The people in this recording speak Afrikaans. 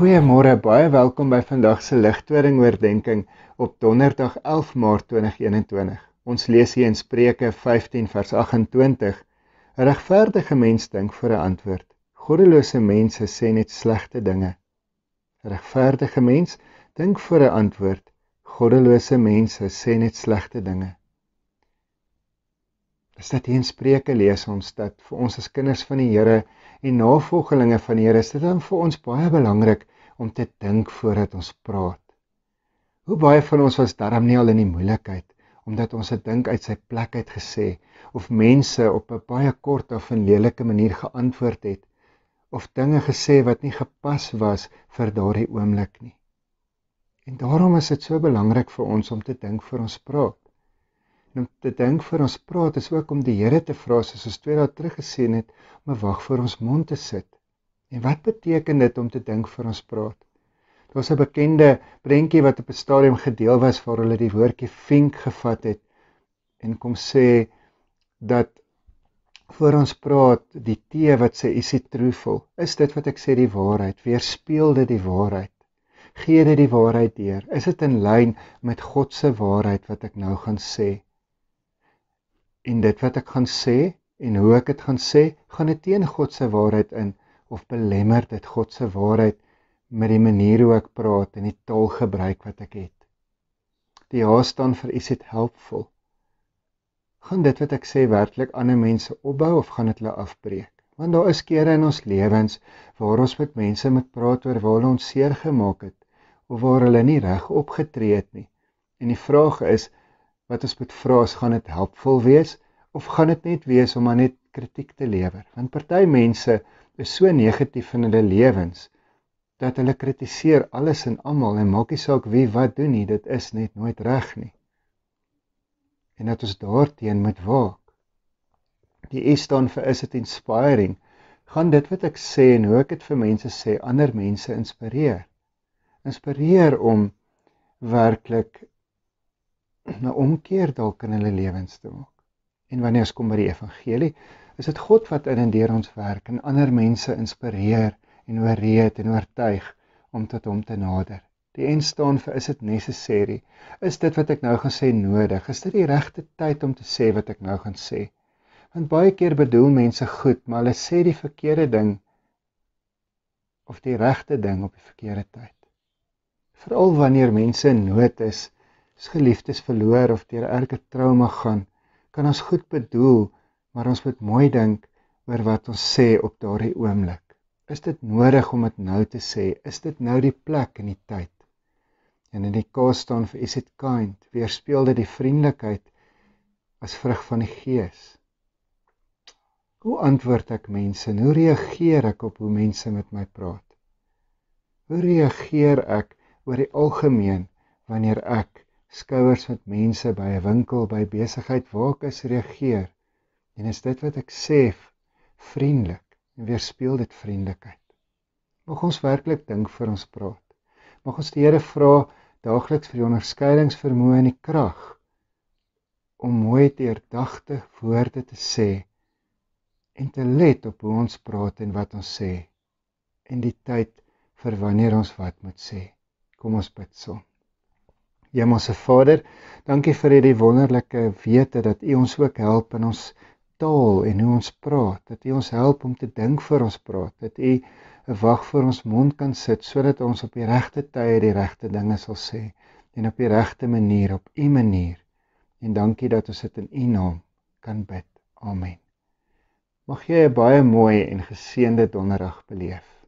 Goeiemôre, baie welkom by vandag se ligtoring oordeenking op Donderdag 11 Maart 2021. Ons lees hier in Spreuke 15 vers 28: 'n Regverdige mens dink vir 'n antwoord. Goddelose mense sê net slegte dinge. 'n Regverdige mens dink vir 'n antwoord. Goddelose mense sê net slegte dinge. As dit in Spreuke lees ons dat vir ons as kinders van die Here en navolgelinge van die Here is dit dan vir ons baie belangrik om te dink voordat ons praat. Hoe baie van ons was darm nie al in die moeilikheid omdat ons dit dink uit sy plek uit gesê of mense op 'n baie kort of 'n lelike manier geantwoord het of dinge gesê wat nie gepas was vir daardie oomblik nie. En daarom is dit so belangrik vir ons om te dink voor ons praat. En om te dink vir ons praat is ook om die Here te vra soos ons twee dae terug gesien het om 'n wag voor ons mond te sit. En wat beteken dit om te dink vir ons praat? Daar's 'n bekende prentjie wat op 'n stadium gedeel was waar hulle die woordjie vink gevat het en kom sê dat voor ons praat die tee wat sê is dit trueful is dit wat ek sê die waarheid. Weerspieël dit die waarheid. Gee dit die waarheid deur. Is dit in lyn met God se waarheid wat ek nou gaan sê? En dit wat ek gaan sê en hoe ek dit gaan sê, gaan dit teen God se waarheid in of belemmer dit God se waarheid met die manier hoe ek praat en die taal gebruik wat ek het. Die ja staan vir is it helpful. Gaan dit wat ek sê werklik ander mense opbou of gaan dit hulle afbreek? Want daar is kere in ons lewens waar ons met mense moet praat oor waar hulle ons seer gemaak het of waar hulle nie reg opgetree het nie. En die vraag is, wat ons moet vra is gaan dit helpvol wees of gaan dit net wees om maar net kritiek te lewer? Want party mense is so negatief in hulle lewens dat hulle kritiseer alles en almal en maak nie saak wie wat doen nie dit is net nooit reg nie. En dat ons daarteen moet waak. Die S staan vir is it inspiring? Gaan dit wat ek sê en hoe ek dit vir mense sê ander mense inspireer? Inspireer om werklik 'n omkeer dalk in hulle lewens te maak. En wanneer ons kom by die evangelie, is dit God wat in en deur ons werk en ander mense inspireer en ooreed en oortuig om tot hom te nader. Die en staan vir is dit necessary? Is dit wat ek nou gaan sê nodig? Is dit die regte tyd om te sê wat ek nou gaan sê? Want baie keer bedoel mense goed, maar hulle sê die verkeerde ding of die regte ding op die verkeerde tyd. Veral wanneer mense in nood is, as geliefdes verloor of deur erge trauma gaan, kan ons goed bedoel, maar ons moet mooi dink oor wat ons sê op daardie oomblik. Is dit nodig om dit nou te sê? Is dit nou die plek en die tyd? En in die kaas staan vir is it kind, weerspieël dit die vriendelikheid as vrug van die gees. Hoe antwoord ek mense? Hoe reageer ek op hoe mense met my praat? Hoe reageer ek oor die algemeen wanneer ek skouers met mense by 'n winkel, by besigheid waar ek is reageer. En is dit wat ek sê vriendelik en weerspieël dit vriendelikheid. Mag ons werklik dink vir ons praat. Mag ons die Here vra daagliks vir die onderskeidingsvermoë en die krag om mooi deurdagte woorde te sê en te let op hoe ons praat en wat ons sê en die tyd vir wanneer ons wat moet sê. Kom ons bid saam. Hemelse Vader, dankie vir hierdie wonderlike wete dat U ons ook help in ons taal en hoe ons praat, dat U ons help om te dink voor ons praat, dat U 'n wag voor ons mond kan sit sodat ons op die regte tye die regte dinge sal sê en op die regte manier op U manier. En dankie dat ons dit in U naam kan bid. Amen. Mag jy 'n baie mooi en geseënde donderdag beleef.